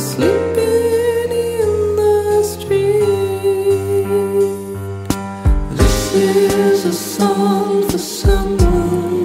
sleeping in the street. This is a song for someone